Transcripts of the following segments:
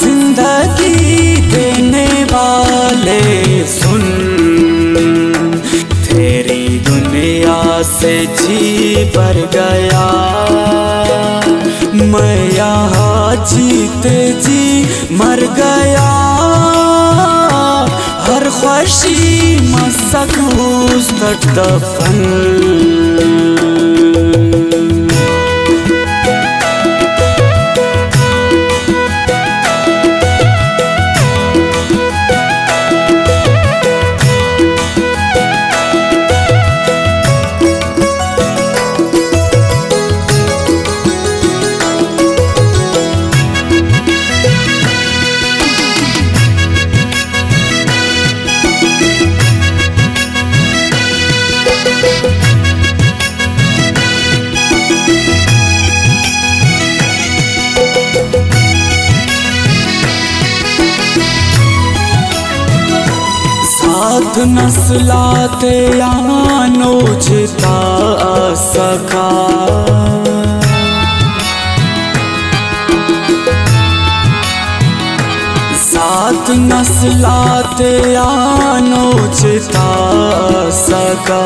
ज़िंदगी देने वाले सुन से जी पर गया। मैं यहाँ जीते जी मर गया। हर खुशी मसक दफन साथ नस्लाते नोचता सका साथ नस्लाते नोचता सका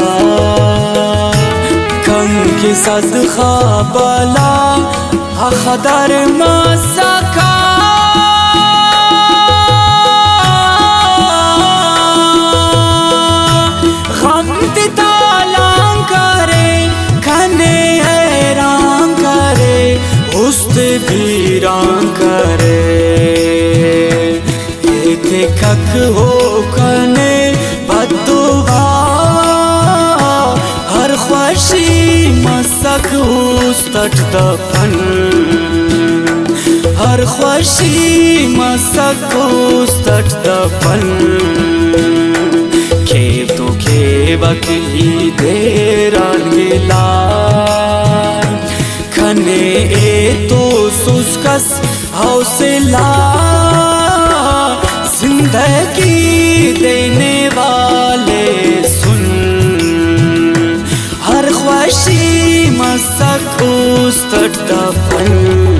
कम की सदखा बला अखदर मा खक हो कने बदुआ। हर खुशी मसक उस्तट दफन। हर खुशी मसक उस्तट दफन। के तो के बकी देर गिला खने ए तो सुस्कस हौसला। जिंदगी देने वाले सुन हर खुशी मसक उस्तट दफन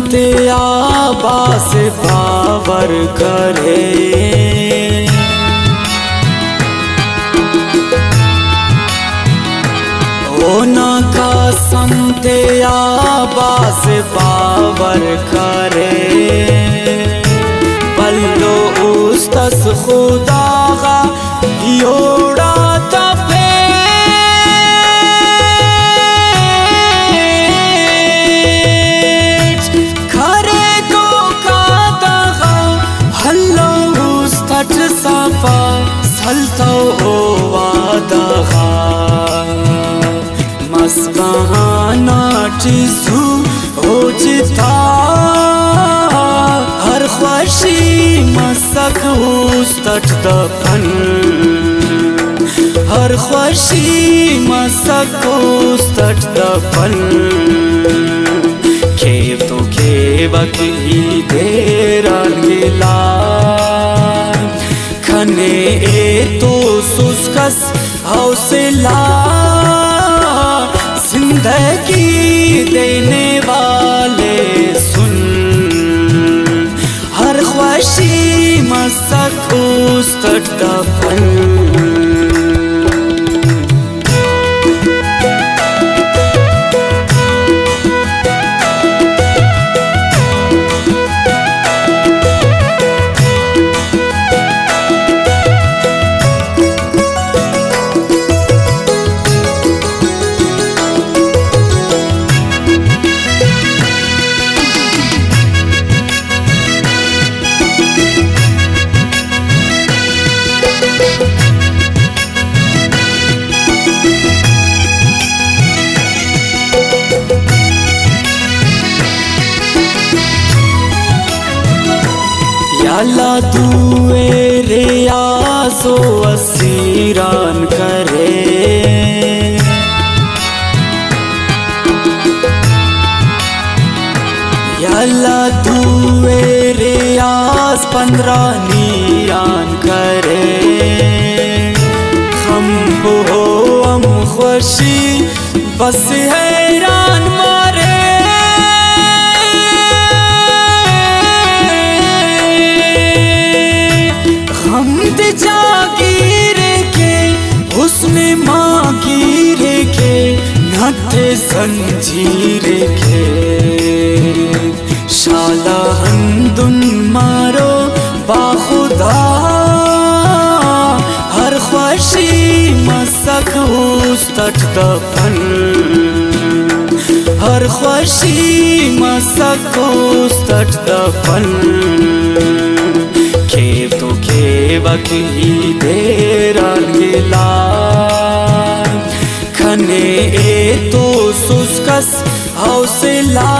ते आबास पावर करे। होना कसम ते आबास पावर करे। पल्लो उस तस खुदा योड़ा masbahana chizu hojta har खुशी मसक उस्तट दफन। हर खुशी मसक उस्तट दफन। के तो के बकी देर गिला खने ए तो सुस्कस हौसला। ज़िंदगी देने वाले सुन। हर खुशी मसक उस्तट दफन दुए रे आसो असीरान करे। याला दुए रे आस पंद्रह नीरान करे। हम हो हम खुशी बस हैरान हम जागीर के, उसने मागीर के नटे संजीर के। शाला हंदुन मारो बाखुदा, हर ख्वाशी मसक उस तट दफन हर ख्वाशी मसक उस तट दफन के ही देरान गिला खने ए तो सुस्कस हौसला